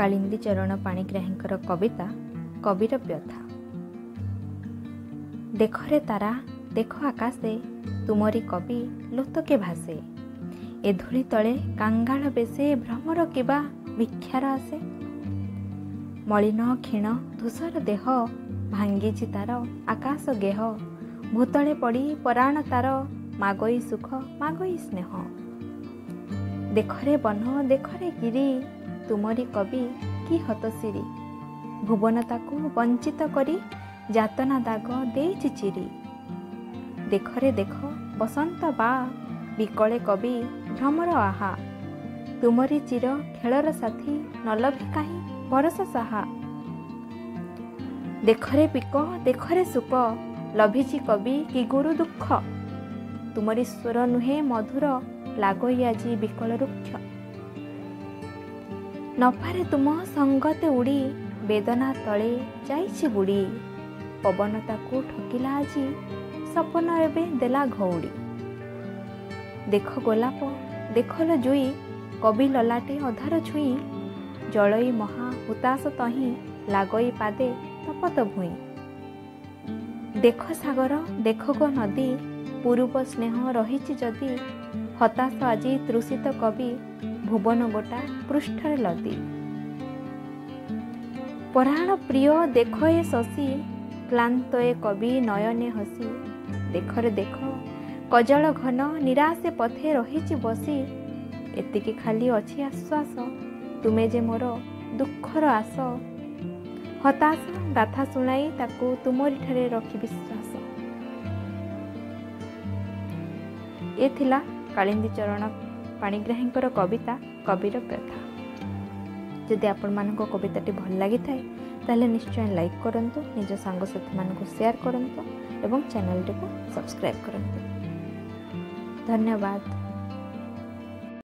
କାଳିନ୍ଦୀ ଚରଣ ପାଣିଗ୍ରାହୀଙ୍କର କବିତା କବିର ବ୍ୟଥା। ଦେଖରେ ତାରା ଦେଖ ଆକାଶେ ତୁମରି କବି ଲୋତକେ ଭାସେ। ଏ ଧୂଳି ତଳେ କାଙ୍ଗାଳ ବେଶେ ଭ୍ରମର କିବା ଭିକ୍ଷାର ଆସେ। ମଳିନ କ୍ଷୀଣ ଧୂସର ଦେହ ଭାଙ୍ଗିଛି ତାର ଆକାଶ ଗେହ। ଭୂତଳେ ପଡ଼ି ପରାଣ ତାର ମାଗଇ ସୁଖ ମାଗଇ ସ୍ନେହ। ଦେଖରେ ବନ ଦେଖରେ ଗିରି ତୁମରି କବି କି ହତଶିରି ଭୁବନ ତାକୁ ବଞ୍ଚିତ କରି ଯାତନା ଦାଗ ଦେଇଛି ଚିରି। ଦେଖରେ ଦେଖ ବସନ୍ତ ବା ବିକଳେ କବି ଭ୍ରମର ଆହା। ତୁମରି ଚିର ଖେଳର ସାଥୀ ନଲଭି କାହିଁ ବରସ ସାହା? ଦେଖରେ ପିକ ଦେଖରେ ସୁକ ଲଭିଛି କବି କି ଗୁରୁ ଦୁଃଖ? ତୁମରି ସ୍ୱର ନୁହେଁ ମଧୁର ଲାଗଇ ଆଜି ବିକଳ ରୁକ୍ଷ। ନପାରେ ତୁମ ସଙ୍ଗତେ ଉଡ଼ି ବେଦନା ତଳେ ଯାଇଛି ବୁଡ଼ି। ପବନ ତାକୁ ଠକିଲା ଆଜି ସପନ ଏବେ ଦେଲା ଘଉଡ଼ି। ଦେଖ ଗୋଲାପ ଦେଖଲ ଜୁଇ କବି ଲଲାଟେ ଅଧାର ଛୁଇଁ। ଜଳଇ ମହା ହୁତାଶ ତହିଁ ଲାଗଇ ପାଦେ ତପତ ଭୁଇଁ। ଦେଖ ସାଗର ଦେଖ ଗୋ ନଦୀ ପୂର୍ବ ସ୍ନେହ ରହିଛି ଯଦି ହତାଶ ଆଜି ତୃଷିତ କବି ଭୁବନ ଗୋଟା ପୃଷ୍ଠରେ ଲଦି। ପରାଣ ପ୍ରିୟ ଦେଖ ଏ ଶଶୀ କ୍ଲାନ୍ତ ଏ କବି ନୟନେ ହସି ଦେଖରେ ଦେଖ କଜଳ ଘନ ନିରାଶେ ପଥେ ରହିଛି ବସି ଏତିକି ଖାଲି ଅଛି ଆଶ୍ୱାସ ତୁମେ ଯେ ମୋର ଦୁଃଖର ଆସ। ହତାଶ ଗାଥା ଶୁଣାଇ ତାକୁ ତୁମରିଠାରେ ରଖି ବିଶ୍ୱାସ। ଏ ଥିଲା କାଳିନ୍ଦୀ ଚରଣ। ପାଣିଗ୍ରାହୀଙ୍କର କବିତା କବିର ବ୍ୟଥା ଯଦି ଆପଣମାନଙ୍କ କବିତାଟି ଭଲ ଲାଗିଥାଏ ତାହେଲେ ନିଶ୍ଚୟ ଲାଇକ୍ କରନ୍ତୁ ନିଜ ସାଙ୍ଗସାଥିମାନଙ୍କୁ ସେୟାର କରନ୍ତୁ ଏବଂ ଚ୍ୟାନେଲଟିକୁ ସବସ୍କ୍ରାଇବ୍ କରନ୍ତୁ। ଧନ୍ୟବାଦ।